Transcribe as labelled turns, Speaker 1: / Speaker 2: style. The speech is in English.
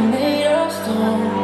Speaker 1: made a storm.